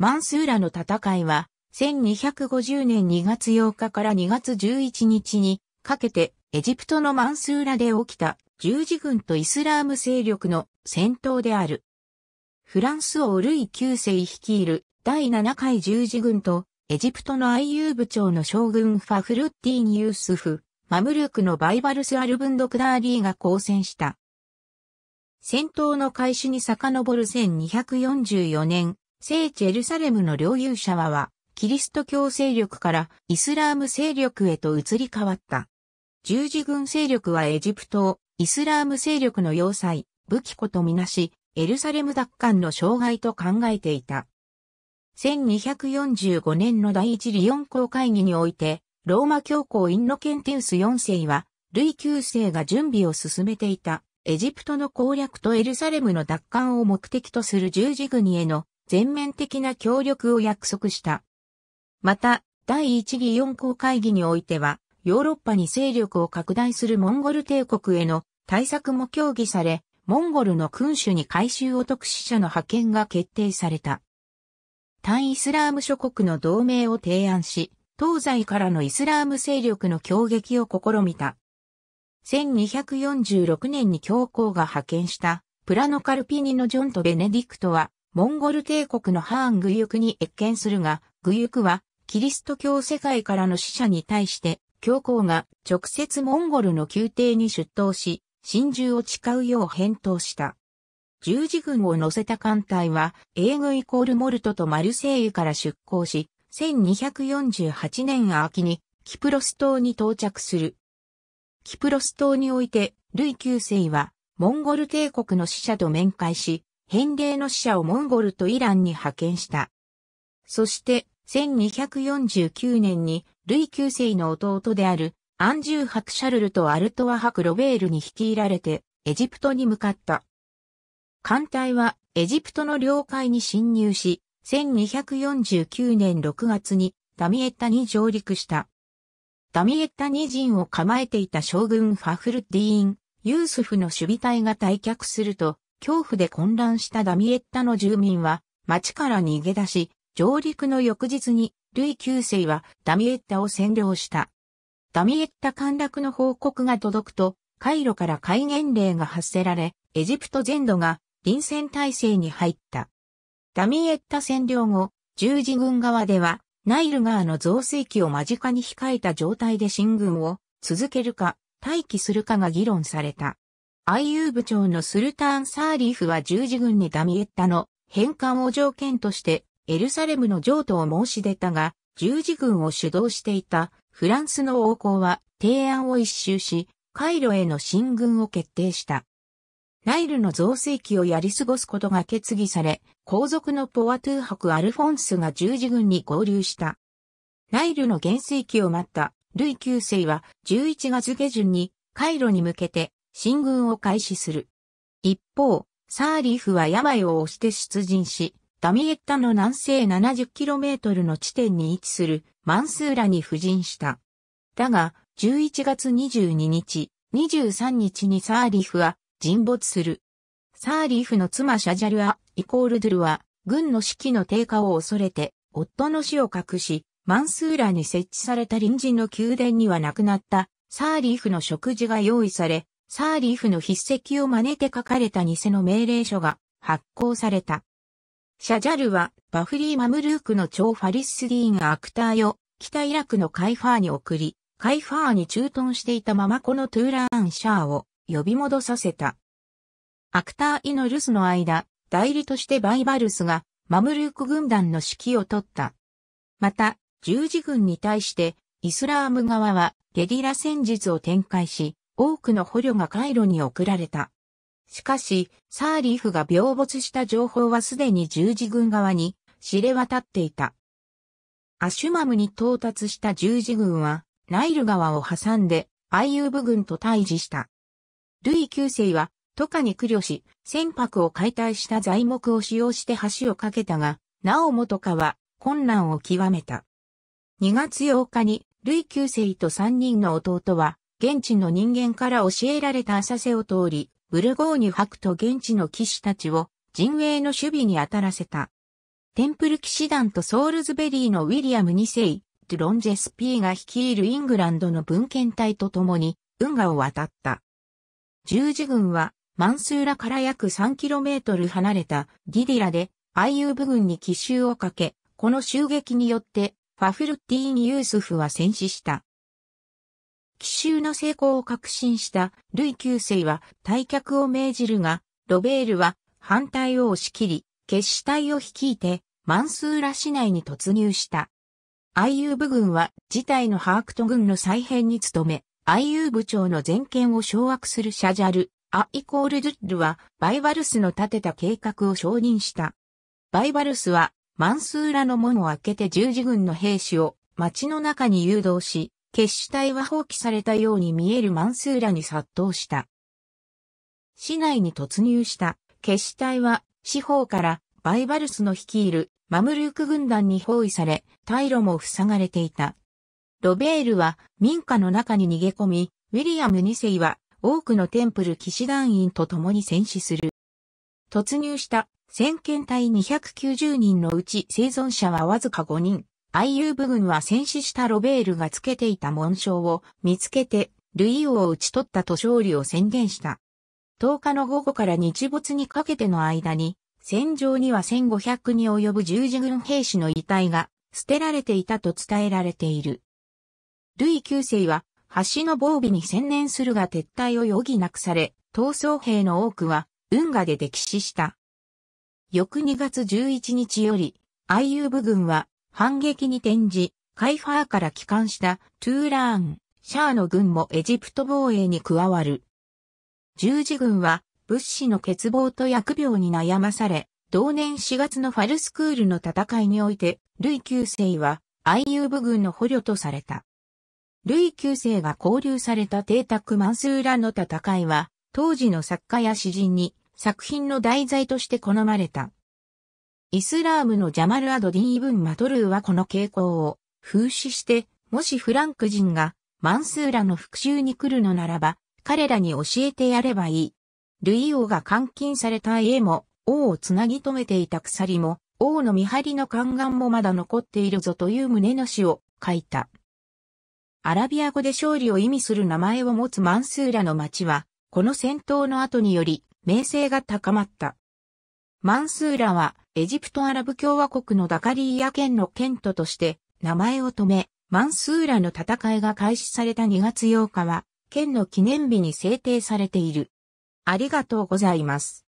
マンスーラの戦いは、1250年2月8日から2月11日にかけてエジプトのマンスーラで起きた十字軍とイスラーム勢力の戦闘である。フランス王ルイ9世率いる第7回十字軍とエジプトのアイユーブ朝の将軍ファフルッディーン・ユースフ、マムルークのバイバルス・アル・ブンドクダーリーが交戦した。戦闘の開始に遡る1244年、聖ジェルサレムの領有者は、キリスト教勢力からイスラーム勢力へと移り変わった。十字軍勢力はエジプトをイスラーム勢力の要塞、武器庫とみなし、エルサレム奪還の障害と考えていた。1245年の第一リヨン公会議において、ローマ教皇インノケンテウス4世は、ルイ9世が準備を進めていた、エジプトの攻略とエルサレムの奪還を目的とする十字軍への全面的な協力を約束した。また、第一義四公会議においては、ヨーロッパに勢力を拡大するモンゴル帝国への対策も協議され、モンゴルの君主に改修を特使者の派遣が決定された。対イスラーム諸国の同盟を提案し、東西からのイスラーム勢力の攻撃を試みた。1246年に教皇が派遣したプラノカルピニのジョンとベネディクトはモンゴル帝国のハーングユクに謁見するが、グユクはキリスト教世界からの死者に対して、教皇が直接モンゴルの宮廷に出頭し、真珠を誓うよう返答した。十字軍を乗せた艦隊は、英軍イコールモルトとマルセイユから出港し、1248年秋にキプロス島に到着する。キプロス島において、ルイ9世は、モンゴル帝国の使者と面会し、返礼の使者をモンゴルとイランに派遣した。そして、1249年に、ルイ9世の弟である、アンジューハクシャルルとアルトワハクロベールに率いられて、エジプトに向かった。艦隊は、エジプトの領海に侵入し、1249年6月に、ダミエッタに上陸した。ダミエッタに陣を構えていた将軍ファフルディーン、ユースフの守備隊が退却すると、恐怖で混乱したダミエッタの住民は、町から逃げ出し、上陸の翌日に、ルイ9世はダミエッタを占領した。ダミエッタ陥落の報告が届くと、カイロから戒厳令が発せられ、エジプト全土が臨戦態勢に入った。ダミエッタ占領後、十字軍側では、ナイル川の増水期を間近に控えた状態で進軍を続けるか、待機するかが議論された。アイユー部長のスルターン・サーリーフは十字軍にダミエッタの返還を条件としてエルサレムの譲渡を申し出たが、十字軍を主導していたフランスの王侯は提案を一周し、カイロへの進軍を決定した。ナイルの増水期をやり過ごすことが決議され、皇族のポワトゥー伯アルフォンスが十字軍に合流した。ナイルの減水期を待ったルイ9世は11月下旬にカイロに向けて進軍を開始する。一方、サーリーフは病を押して出陣し、ダミエッタの南西 70km の地点に位置するマンスーラに布陣した。だが、11月22日、23日にサーリーフは沈没する。サーリーフの妻シャジャルア、イコールドゥルは、軍の士気の低下を恐れて、夫の死を隠し、マンスーラに設置された隣人の宮殿には亡くなったサーリーフの食事が用意され、サーリーフの筆跡を真似て書かれた偽の命令書が発行された。シャジャルはバフリー・マムルークの長ファリスディーン・アクターよ、北イラクのカイファーに送り、カイファーに駐屯していたままこのトゥーラーン・シャーを呼び戻させた。アクター・イのルスの間、代理としてバイバルスがマムルーク軍団の指揮を取った。また、十字軍に対してイスラーム側はゲリラ戦術を展開し、多くの捕虜がカイロに送られた。しかし、サーリーフが病没した情報はすでに十字軍側に知れ渡っていた。アシュマムに到達した十字軍は、ナイル川を挟んで、アイユーブ軍と対峙した。ルイ9世は、トカに苦慮し、船舶を解体した材木を使用して橋を架けたが、なおもとかは困難を極めた。2月8日に、ルイ9世と3人の弟は、現地の人間から教えられた浅瀬を通り、ブルゴーニュ伯と現地の騎士たちを陣営の守備に当たらせた。テンプル騎士団とソールズベリーのウィリアム2世、ド・ロンジェスピーが率いるイングランドの分遣隊と共に運河を渡った。十字軍はマンスーラから約 3km 離れたギディラでアイユーブ軍に奇襲をかけ、この襲撃によってファフルティーニ・ユースフは戦死した。奇襲の成功を確信したルイ9世は退却を命じるが、ロベールは反対を押し切り、決死隊を率いてマンスーラ市内に突入した。アイユーブ軍は事態の把握と軍の再編に努め、アイユー部長の全権を掌握するシャジャル、アイコールドゥッルはバイバルスの立てた計画を承認した。バイバルスはマンスーラの門を開けて十字軍の兵士を街の中に誘導し、決死隊は放棄されたように見えるマンスーラに殺到した。市内に突入した決死隊は四方からバイバルスの率いるマムルーク軍団に包囲され、退路も塞がれていた。ロベールは民家の中に逃げ込み、ウィリアム2世は多くのテンプル騎士団員と共に戦死する。突入した先遣隊290人のうち生存者はわずか5人。アイユー部軍は戦死したロベールがつけていた紋章を見つけて、ルイオを討ち取ったと勝利を宣言した。10日の午後から日没にかけての間に、戦場には1500に及ぶ十字軍兵士の遺体が捨てられていたと伝えられている。ルイ9世は橋の防備に専念するが撤退を余儀なくされ、逃走兵の多くは運河で溺死した。翌2月11日より、アイユーブ軍は反撃に転じ、カイファーから帰還したトゥーラーン、シャーの軍もエジプト防衛に加わる。十字軍は物資の欠乏と疫病に悩まされ、同年4月のファルスクールの戦いにおいて、ルイ9世はアイユーブ軍の捕虜とされた。ルイ9世が勾留された邸宅マンスーラの戦いは、当時の作家や詩人に作品の題材として好まれた。イスラームのジャマル・アド・ディーブン・マトルーはこの傾向を風刺して、もしフランク人がマンスーラの復讐に来るのならば、彼らに教えてやればいい。ルイ王が監禁された家も、王をつなぎ止めていた鎖も、王の見張りの宦官もまだ残っているぞという旨の詩を書いた。アラビア語で勝利を意味する名前を持つマンスーラの町は、この戦闘の後により、名声が高まった。マンスーラは、エジプトアラブ共和国のダカリーヤ県の県都として、名前を止め、マンスーラの戦いが開始された2月8日は、県の記念日に制定されている。ありがとうございます。